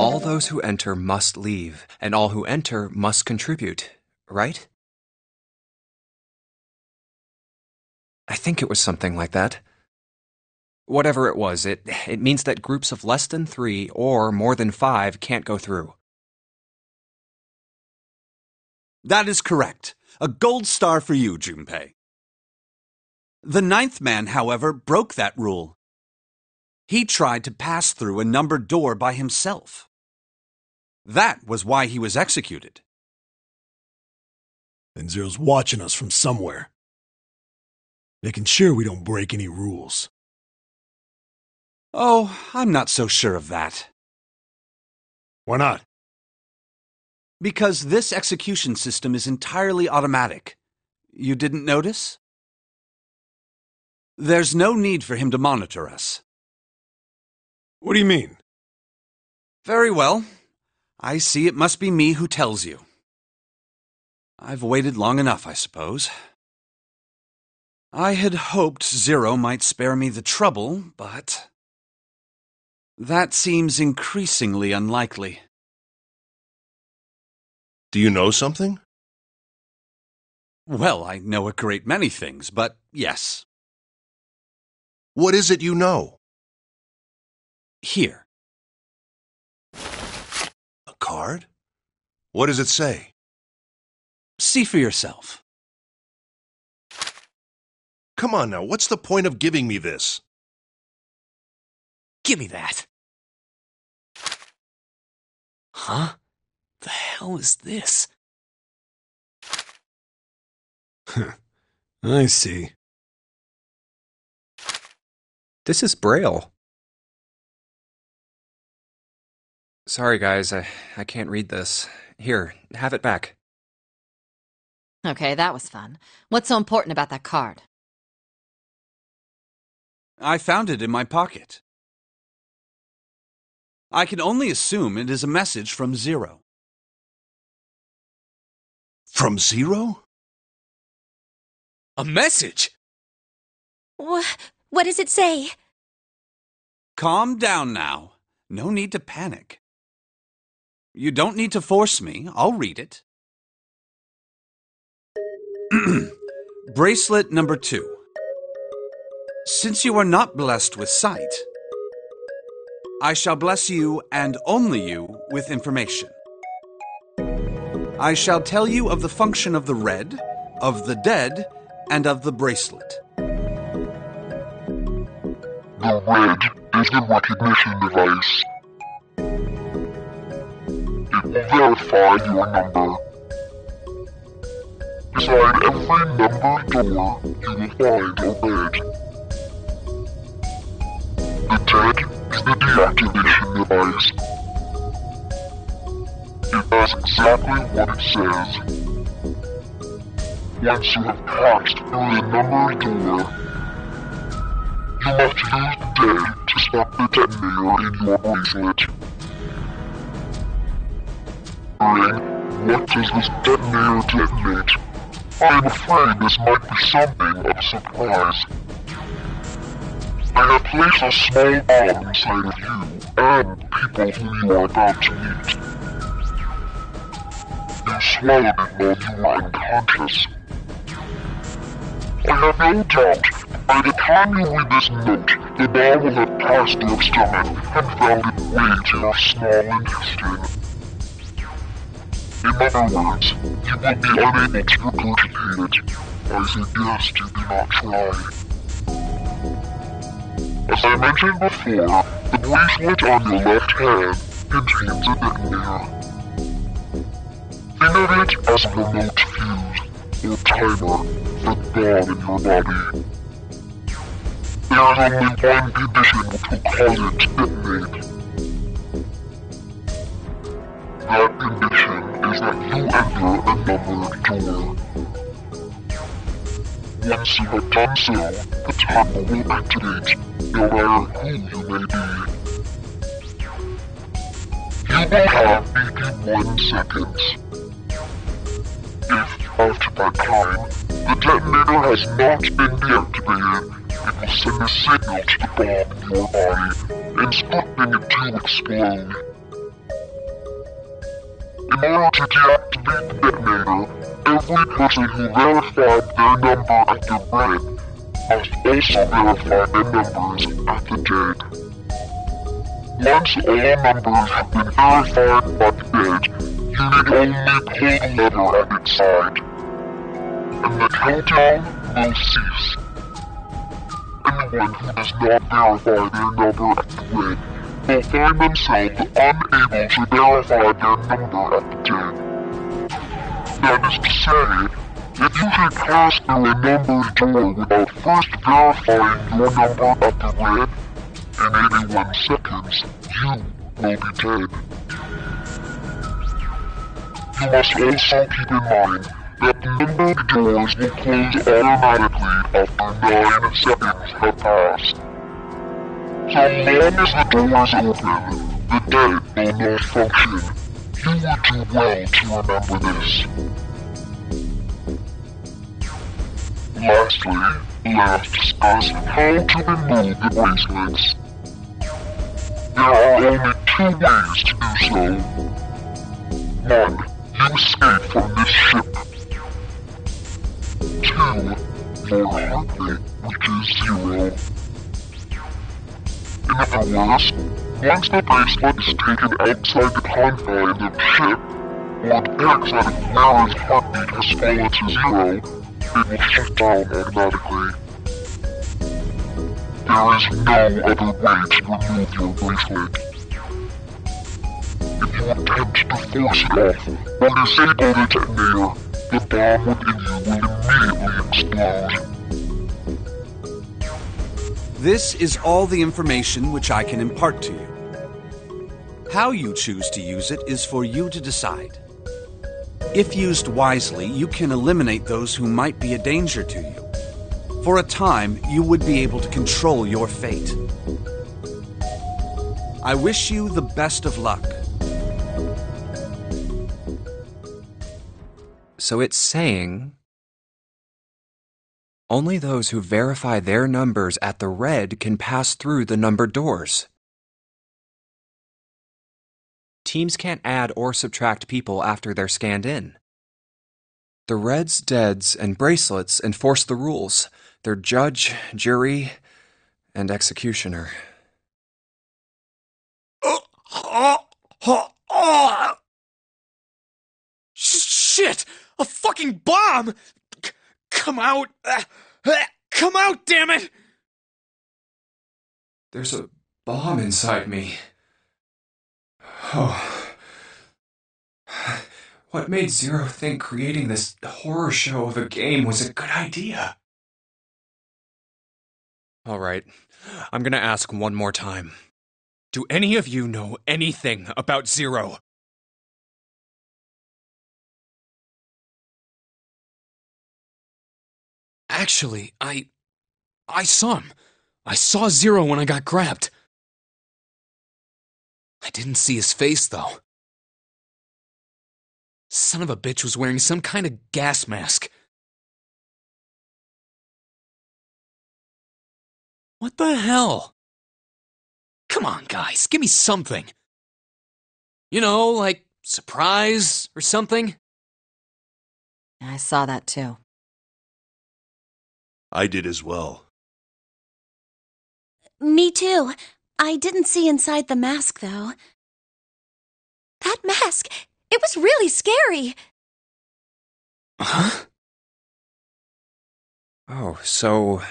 All those who enter must leave, and all who enter must contribute, right? I think it was something like that. Whatever it was, it, it means that groups of less than three or more than five can't go through. That is correct. A gold star for you, Junpei. The ninth man, however, broke that rule. He tried to pass through a numbered door by himself. That was why he was executed. And Zero's watching us from somewhere. Making sure we don't break any rules. Oh, I'm not so sure of that. Why not? Because this execution system is entirely automatic. You didn't notice? There's no need for him to monitor us. What do you mean? Very well. I see it must be me who tells you. I've waited long enough, I suppose. I had hoped Zero might spare me the trouble, but... That seems increasingly unlikely. Do you know something? Well, I know a great many things, but yes. What is it you know? Here. A card? What does it say? See for yourself. Come on now, what's the point of giving me this? Give me that. Huh? The hell is this? I see. This is Braille. Sorry, guys, I, I can't read this. Here, have it back. Okay, that was fun. What's so important about that card? I found it in my pocket. I can only assume it is a message from Zero. From Zero? A message? Wh- what does it say? Calm down now. No need to panic. You don't need to force me. I'll read it. Bracelet number two. Since you are not blessed with sight, I shall bless you and only you with information. I shall tell you of the function of the red, of the dead, and of the bracelet. The red is the recognition device. Will verify your number. Beside every numbered door, you will find a red. The dead is the deactivation device. It does exactly what it says. Once you have passed through the numbered door, you must use dead to stop the detonator in your bracelet. Ring, what does this detonator detonate? I am afraid this might be something of a surprise. I have placed a small bomb inside of you and people whom you are about to meet. You swallowed it while you were unconscious. I have no doubt by the time you read this note, the bomb will have passed your stomach and found its way to your small intestine. In other words, you will be unable to regurgitate it. I suggest you do not try. As I mentioned before, the bracelet on your left hand contains a detonator. Think of it as a remote fuse, or timer, for the bomb in your body. There is only one condition which will cause it to detonate. That is that you enter a numbered door. Once you have done so, the timer will activate, no matter who you may be. You will have 81 seconds. If, after that time, the detonator has not been deactivated, it will send a signal to the bomb in your body, instructing it to explode. Order to deactivate the detonator, every person who verified their number at the red must also verify their numbers at the dead. Once all numbers have been verified by the dead, you need only pull the lever at its side. And the countdown will cease. Anyone who does not verify their number at the red will find themselves unable to verify their number at the dead. That is to say, if you should pass through a numbered door without first verifying your number at the red, in 81 seconds, you will be dead. You must also keep in mind that numbered doors will close automatically after 9 seconds have passed. So long as the doors open, the dead will not function. You would do well to remember this. Lastly, let's discuss how to remove the bracelets. There are only two ways to do so. One, you escape from this ship. Two, your heartbeat reaches zero. In other words, once the bracelet is taken outside the confines of the ship, or the paraxetic wearer's heartbeat has fallen to zero, it will shut down automatically. There is no other way to remove your bracelet. If you attempt to force it off or disable the detonator, the bomb within you will immediately explode. This is all the information which I can impart to you. How you choose to use it is for you to decide. If used wisely, you can eliminate those who might be a danger to you. For a time, you would be able to control your fate. I wish you the best of luck. So it's saying only those who verify their numbers at the red can pass through the numbered doors. Teams can't add or subtract people after they're scanned in. The Reds, Deads, and Bracelets enforce the rules. They're judge, jury, and executioner. Shit! A fucking bomb! C- come out! Come out, damn it! There's a bomb inside me. Oh. What made Zero think creating this horror show of a game was a good idea? Alright, I'm gonna ask one more time. Do any of you know anything about Zero? Actually, I. I saw him. I saw Zero when I got grabbed. I didn't see his face, though. Son of a bitch was wearing some kind of gas mask. What the hell? Come on, guys, give me something. You know, like surprise or something? I saw that too. I did as well. Me too. I didn't see inside the mask, though. That mask! It was really scary! Huh? Oh, so.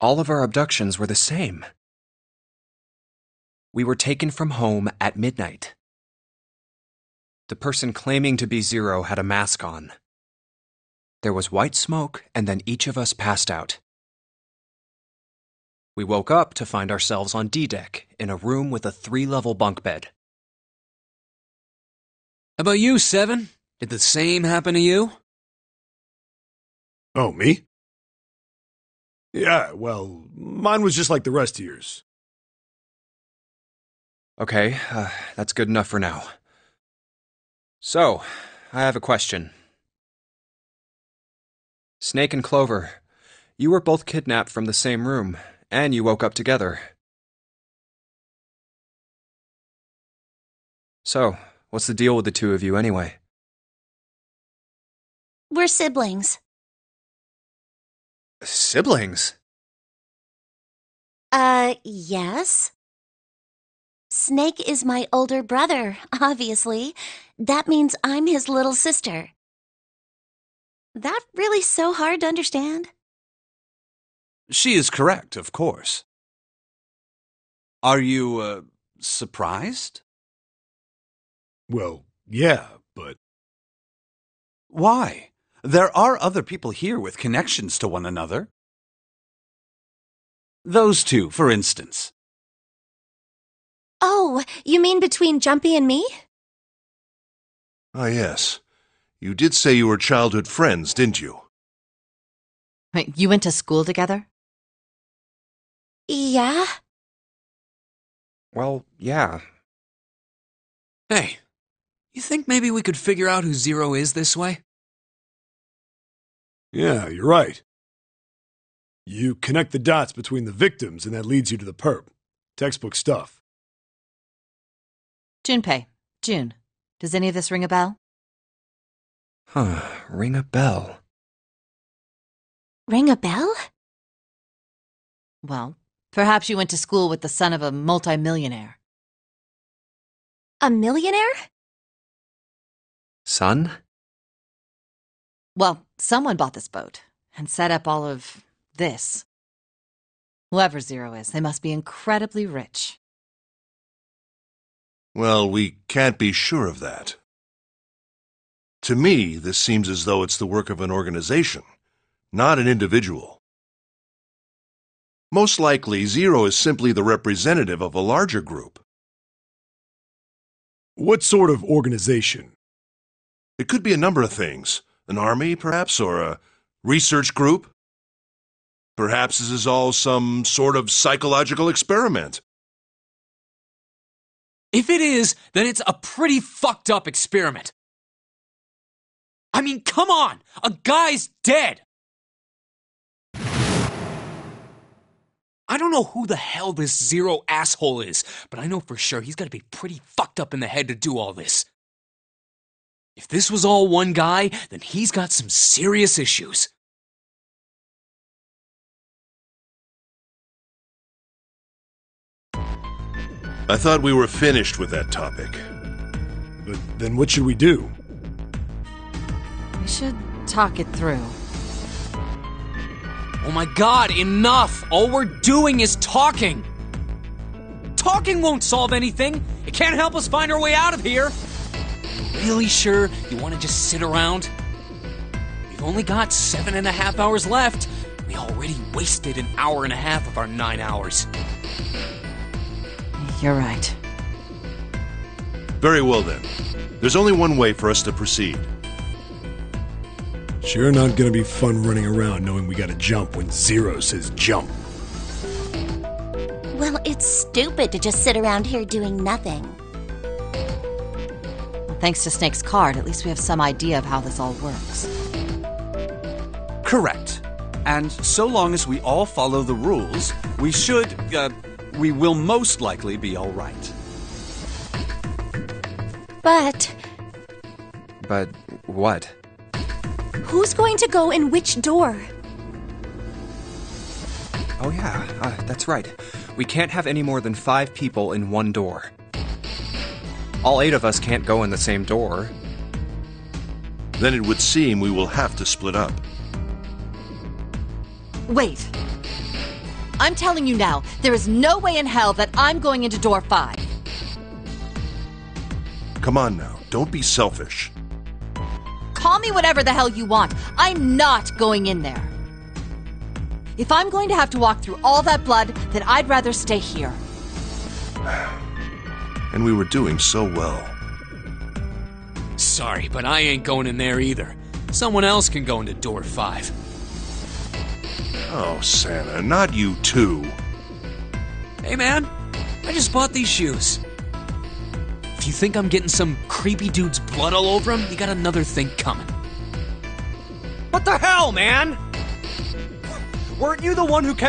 All of our abductions were the same. We were taken from home at midnight. The person claiming to be Zero had a mask on. There was white smoke, and then each of us passed out. We woke up to find ourselves on D deck in a room with a three level bunk bed. How about you, Seven? Did the same happen to you? Oh, me? Yeah, well, mine was just like the rest of yours. Okay, uh, that's good enough for now. So, I have a question. Snake and Clover, you were both kidnapped from the same room, and you woke up together. So, What's the deal with the two of you anyway? We're siblings. Siblings? Uh, yes. Snake is my older brother, obviously. That means I'm his little sister. That really so hard to understand? She is correct, of course. Are you, uh, surprised? Well, yeah, but Why? There are other people here with connections to one another. Those two, for instance. Oh, you mean between Jumpy and me? Ah, yes. You did say you were childhood friends, didn't you? Wait, you went to school together? Yeah. Well, yeah. Hey, you think maybe we could figure out who Zero is this way? yeah, you're right. You connect the dots between the victims, and that leads you to the perp. Textbook stuff. Junpei, June, does any of this ring a bell? Huh, ring a bell. Ring a bell? Well, perhaps you went to school with the son of a multimillionaire. A millionaire? Son? Well, someone bought this boat and set up all of this. Whoever Zero is, they must be incredibly rich. Well, we can't be sure of that. To me, this seems as though it's the work of an organization, not an individual. Most likely, Zero is simply the representative of a larger group. What sort of organization? It could be a number of things an army, perhaps, or a research group. Perhaps this is all some sort of psychological experiment. If it is, then it's a pretty fucked up experiment. I mean, come on! A guy's dead! I don't know who the hell this zero asshole is, but I know for sure he's gotta be pretty fucked up in the head to do all this. If this was all one guy, then he's got some serious issues. I thought we were finished with that topic. But then what should we do? We should talk it through. Oh my god, enough! All we're doing is talking! Talking won't solve anything! It can't help us find our way out of here! Really sure you want to just sit around? We've only got seven and a half hours left. We already wasted an hour and a half of our nine hours. You're right. Very well then. There's only one way for us to proceed. Sure not gonna be fun running around knowing we gotta jump when Zero says jump. Well, it's stupid to just sit around here doing nothing. Thanks to Snake's card, at least we have some idea of how this all works. Correct. And so long as we all follow the rules, we should, uh, we will most likely be all right. But But what? Who's going to go in which door? Oh, yeah, uh, that's right. We can't have any more than five people in one door. All eight of us can't go in the same door. Then it would seem we will have to split up. Wait. I'm telling you now, there is no way in hell that I'm going into door five. Come on now, don't be selfish. Call me whatever the hell you want. I'm not going in there. If I'm going to have to walk through all that blood, then I'd rather stay here. And we were doing so well. Sorry, but I ain't going in there either. Someone else can go into door five. Oh, Santa, not you too. Hey man, I just bought these shoes. You think I'm getting some creepy dude's blood all over him, you got another thing coming. What the hell, man? Weren't you the one who kept